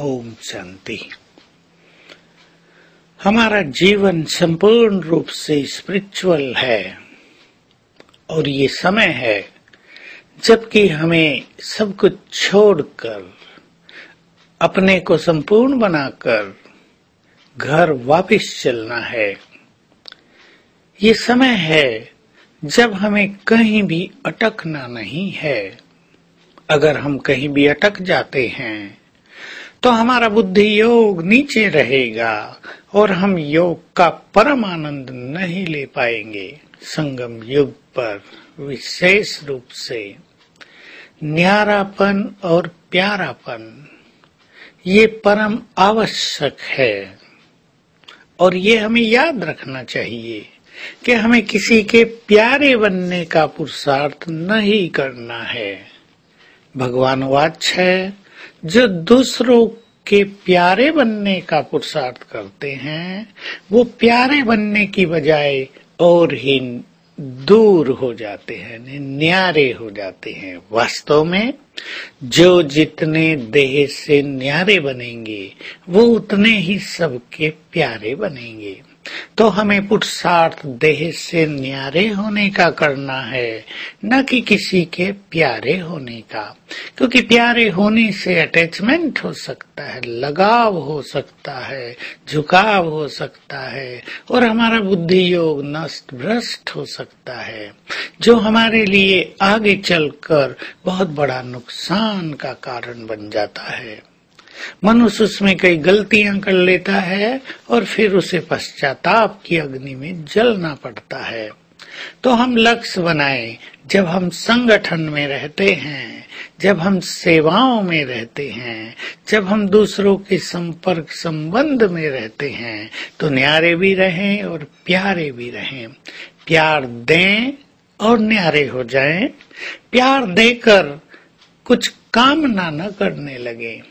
ओम शांति। हमारा जीवन संपूर्ण रूप से स्पिरिचुअल है और ये समय है जबकि हमें सब कुछ छोड़कर, अपने को संपूर्ण बनाकर घर वापस चलना है। ये समय है जब हमें कहीं भी अटकना नहीं है। अगर हम कहीं भी अटक जाते हैं तो हमारा बुद्धि योग नीचे रहेगा और हम योग का परम आनंद नहीं ले पाएँगे। संगम युग पर विशेष रूप से न्यारापन और प्यारापन, ये परम आवश्यक है। और ये हमें याद रखना चाहिए कि हमें किसी के प्यारे बनने का पुरुषार्थ नहीं करना है। भगवान वाच है, जो दूसरों के प्यारे बनने का पुरुषार्थ करते हैं, वो प्यारे बनने की बजाय और ही दूर हो जाते हैं न्यारे हो जाते हैं। वास्तव में जो जितने देह से न्यारे बनेंगे, वो उतने ही सबके प्यारे बनेंगे। तो हमें पुरुषार्थ देह से न्यारे होने का करना है, न कि किसी के प्यारे होने का। क्योंकि प्यारे होने से अटैचमेंट हो सकता है, लगाव हो सकता है, झुकाव हो सकता है, और हमारा बुद्धि योग नष्ट भ्रष्ट हो सकता है, जो हमारे लिए आगे चलकर बहुत बड़ा नुकसान का कारण बन जाता है। मनुष्य उसमें कई गलतियाँ कर लेता है और फिर उसे पश्चाताप की अग्नि में जलना पड़ता है। तो हम लक्ष्य बनाए, जब हम संगठन में रहते हैं, जब हम सेवाओं में रहते हैं, जब हम दूसरों के संपर्क संबंध में रहते हैं तो न्यारे भी रहें और प्यारे भी रहें। प्यार दें और न्यारे हो जाएँ। प्यार देकर कुछ कामना न करने लगे।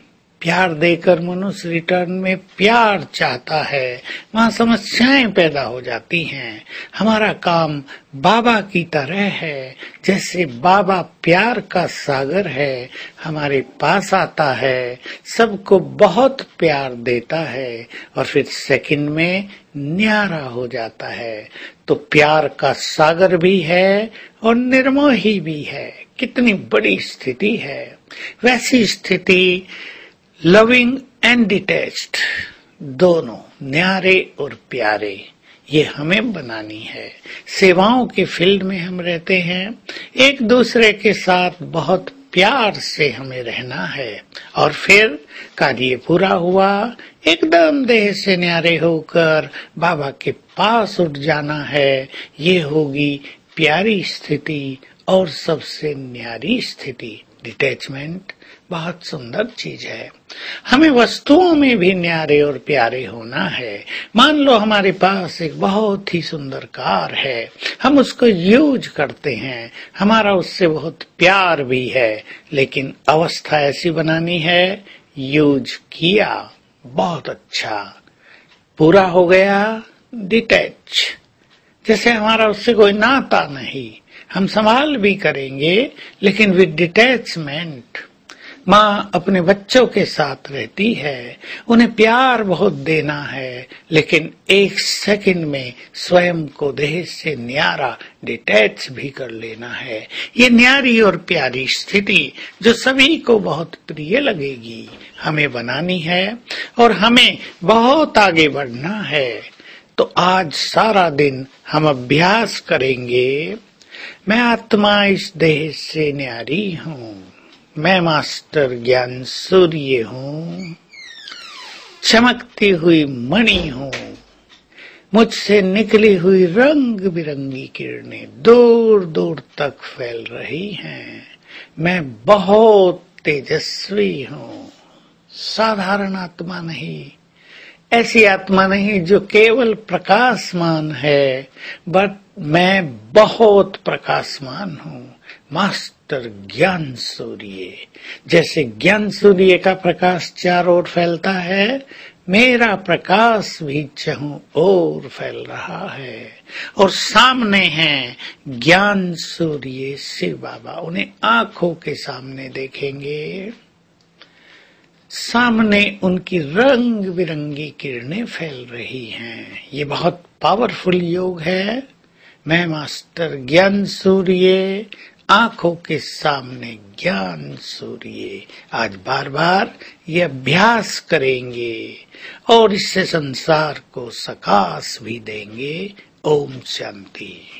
प्यार देकर मनुष्य रिटर्न में प्यार चाहता है। वहाँ समस्याएँ पैदा हो जाती हैं। हमारा काम बाबा की तरह है। जैसे बाबा प्यार का सागर है, हमारे पास आता है, सबको बहुत प्यार देता है और फिर सेकंड में न्यारा हो जाता है। तो प्यार का सागर भी है और निर्मोही भी है। कितनी बड़ी स्थिति है। वैसी स्थिति लविंग एंड डिटेच्ड दोनों, न्यारे और प्यारे, ये हमें बनानी है। सेवाओं के फ़ील्ड में हम रहते हैं। एक दूसरे के साथ बहुत प्यार से हमें रहना है। और फिर कार्य पूरा हुआ। एकदम देह से न्यारे होकर बाबा के पास उठ जाना है। ये होगी प्यारी स्थिति और सबसे न्यारी स्थिति डिटैचमेंट बहुत सुंदर चीज़ है। हमें वस्तुओं में भी न्यारे और प्यारे होना है। मान लो हमारे पास एक बहुत ही सुंदर कार है। हम उसको यूज़ करते हैं। हमारा उससे बहुत प्यार भी है। लेकिन अवस्था ऐसी बनानी है, यूज़ किया, बहुत अच्छा। पूरा हो गया डिटैच जैसे हमारा उससे कोई नाता नहीं। हम संभाल भी करेंगे, लेकिन विद डिटैचमेंट माँ अपने बच्चों के साथ रहती है, उन्हें प्यार बहुत देना है, लेकिन एक सेकंड में स्वयं को देह से न्यारा डिटैच भी कर लेना है। ये न्यारी और प्यारी स्थिति जो सभी को बहुत प्रिय लगेगी, हमें बनानी है और हमें बहुत आगे बढ़ना है। तो आज सारा दिन हम अभ्यास करेंगे मैं आत्मा इस देह से न्यारी हूँ। मैं मास्टर ज्ञान सूर्य हूँ। चमकती हुई मणि हूँ। मुझसे निकली हुई रंग बिरंगी किरणें दूर दूर तक फैल रही हैं। मैं बहुत तेजस्वी हूँ। साधारण आत्मा नहीं। ऐसी आत्मा नहीं जो केवल प्रकाशमान है, बट मैं बहुत प्रकाशमान हूँ, मास्टर ज्ञान सूर्य। जैसे ज्ञान सूर्य का प्रकाश चार ओर फैलता है, मेरा प्रकाश भी चहु और फैल रहा है। और सामने है ज्ञान सूर्य शिव बाबा। उन्हें आँखों के सामने देखेंगे। सामने उनकी रंग बिरंगी किरणें फैल रही हैं। ये बहुत पावरफुल योग है। मैं मास्टर ज्ञान सूर्य, आँखों के सामने ज्ञान सूर्य। आज बार बार ये अभ्यास करेंगे और इससे संसार को सकाश भी देंगे। ओम शांति।